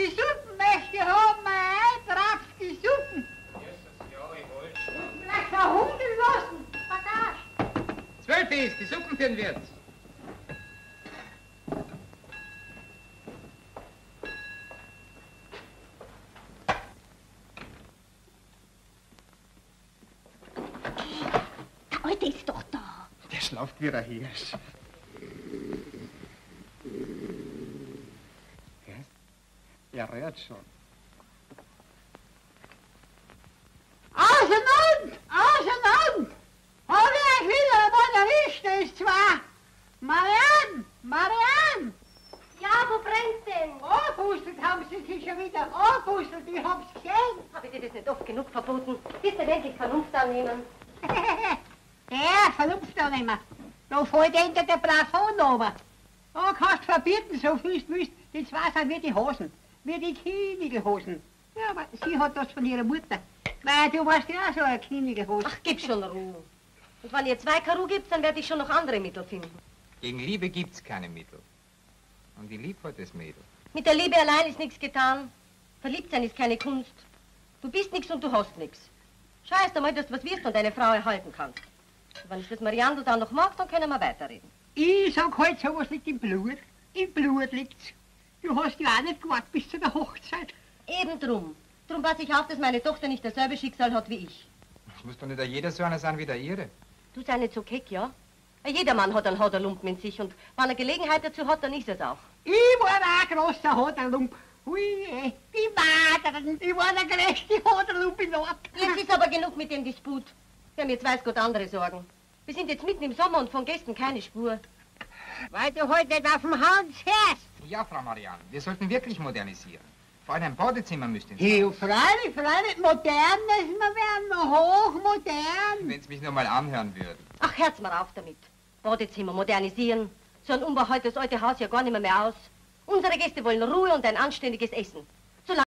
Rapski Suppen möchte ich haben, mein Rapski Suppen. Jesus, ja, ich wollte. Vielleicht verhungern lassen. Bagage. Zwölf ist, die Suppen für den Wirt. Der Alte ist doch da. Der schlaft wie ein Hirsch. Ja. Auseinander! Auseinander! Hab ich wieder meine Liste ist zwar. Marianne! Marianne! Ja, wo brennt's denn? Anpustelt haben sie sich schon wieder. Anpustelt, ich hab's gesehen. Habe ich dir das nicht oft genug verboten? Bist du endlich Vernunft annehmen? Der Vernunft mehr. Da fällt hinter der Plafond runter. Da kannst du verbieten, so viel du willst. Die zwei sind wie die Hosen. Wie die Kinigelhosen. Ja, aber sie hat das von ihrer Mutter. Weil du warst ja auch so eine Kinigelhose. Ach, gib schon Ruhe. Und wenn ihr zwei Karu gibt, dann werde ich schon noch andere Mittel finden. Gegen Liebe gibt's keine Mittel. Und die lieb hat das Mädel. Mit der Liebe allein ist nichts getan. Verliebt sein ist keine Kunst. Du bist nichts und du hast nichts. Schau erst einmal, dass du was wirst und deine Frau erhalten kannst. Und wenn ich das Mariandel dann noch mag, dann können wir weiterreden. Ich sag halt, sowas liegt im Blut. Im Blut liegt's. Du hast ja auch nicht gewartet bis zu der Hochzeit. Eben drum. Drum passe ich auf, dass meine Tochter nicht dasselbe Schicksal hat wie ich. Es muss doch nicht jeder so einer sein wie der ihre. Du sei nicht so keck, ja? Jeder Mann hat einen Hoderlumpen in sich und wenn er Gelegenheit dazu hat, dann ist es auch. Ich war ein großer Hoderlump. Hui, eh, die Wadern, ich war der größte Hoderlump in Ort. Jetzt ist aber genug mit dem Disput. Wir haben jetzt weiß Gott andere Sorgen. Wir sind jetzt mitten im Sommer und von Gästen keine Spur. Weil du heute nicht auf dem Hans hörst. Ja, Frau Marianne, wir sollten wirklich modernisieren. Vor allem ein Badezimmer müsste ins Ja, freilich, freilich, modern müssen wir werden, hochmodern. Wenn Sie mich nur mal anhören würden. Ach, Herz mal auf damit. Badezimmer modernisieren. So ein Umbau heute das alte Haus ja gar nicht mehr, mehr aus. Unsere Gäste wollen Ruhe und ein anständiges Essen.